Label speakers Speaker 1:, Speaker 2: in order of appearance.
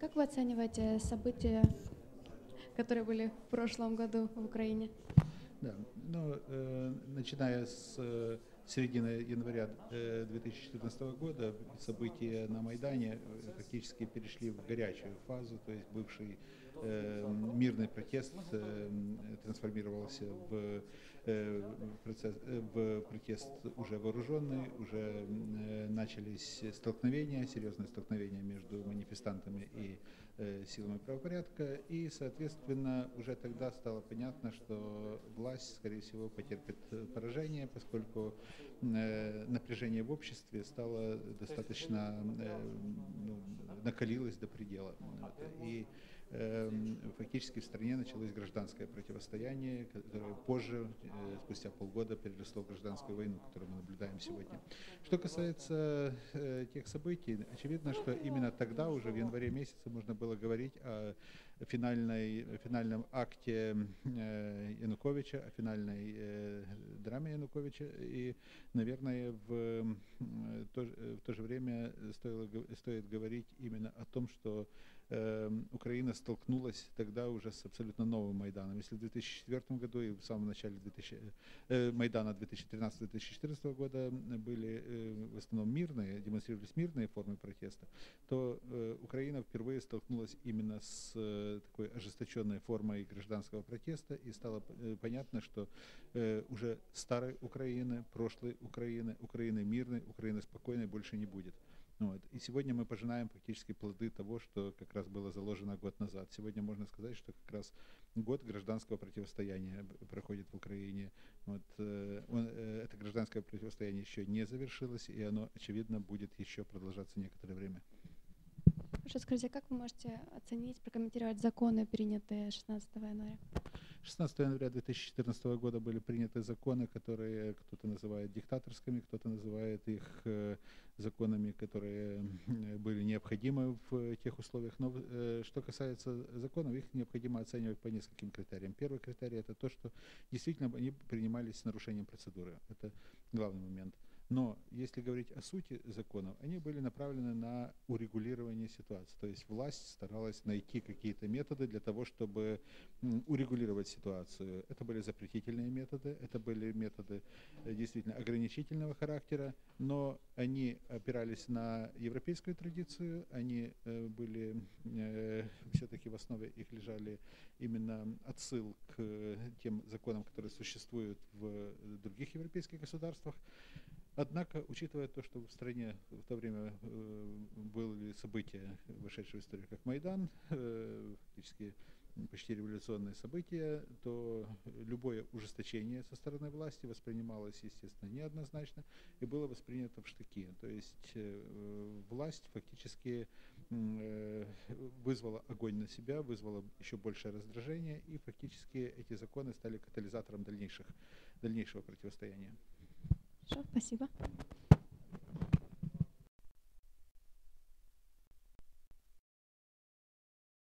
Speaker 1: Как вы оцениваете события, которые были в прошлом году в Украине?
Speaker 2: Да, ну, э, начиная с э, середины января э, 2014 года события на Майдане э, фактически перешли в горячую фазу, то есть бывший э, мирный протест э, трансформировался в, э, процесс, э, в протест уже вооруженный, уже э, начались столкновения, серьезные столкновения между манифестантами и э, силами правопорядка, и, соответственно, уже тогда стало понятно, что власть, скорее всего, потерпит э, поражение, поскольку э, напряжение в обществе стало достаточно, э, ну, накалилось до предела. Вот. И э, фактически в стране началось гражданское противостояние, которое позже, э, спустя полгода, переросло в гражданскую войну, которую мы наблюдаем сегодня. Что касается э, тех событий, очевидно, что именно тогда, уже в январе месяце, можно было говорить о финальной, финальном акте э, Януковича, о финальной драме Януковича. И, наверное, в, то, в то же время стоило, стоит говорить именно о том, что Украина столкнулась тогда уже с абсолютно новым Майданом. Если в 2004 году и в самом начале 2000, э, Майдана 2013-2014 года были э, в основном мирные, демонстрировались мирные формы протеста, то э, Украина впервые столкнулась именно с э, такой ожесточенной формой гражданского протеста, и стало э, понятно, что э, уже старой Украины, прошлой Украины, Украины мирной, Украины спокойной больше не будет. Вот. И сегодня мы пожинаем фактически плоды того, что как раз было заложено год назад. Сегодня можно сказать, что как раз год гражданского противостояния проходит в Украине. Вот. э, он, э, Это гражданское противостояние еще не завершилось, и оно, очевидно, будет еще продолжаться некоторое время.
Speaker 1: Хорошо, скажите, как вы можете оценить, прокомментировать законы, принятые 16 января?
Speaker 2: 16 января 2014 года были приняты законы, которые кто-то называет диктаторскими, кто-то называет их э, законами, которые э, были необходимы в тех условиях. Но э, что касается законов, их необходимо оценивать по нескольким критериям. Первый критерий это то, что действительно они принимались с нарушением процедуры. Это главный момент. Но если говорить о сути законов, они были направлены на урегулирование ситуации. То есть власть старалась найти какие-то методы для того, чтобы урегулировать ситуацию. Это были запретительные методы, это были методы э, действительно ограничительного характера, но они опирались на европейскую традицию, они э, были э, все-таки в основе их лежали именно отсыл к тем законам, которые существуют в других европейских государствах. Однако, учитывая то, что в стране в то время э, были события, вошедшие в историю, как Майдан, э, фактически почти революционные события, то любое ужесточение со стороны власти воспринималось, естественно, неоднозначно и было воспринято в штыки. То есть э, власть фактически э, вызвала огонь на себя, вызвала еще большее раздражение, и фактически эти законы стали катализатором дальнейших, дальнейшего противостояния.
Speaker 1: Хорошо, спасибо.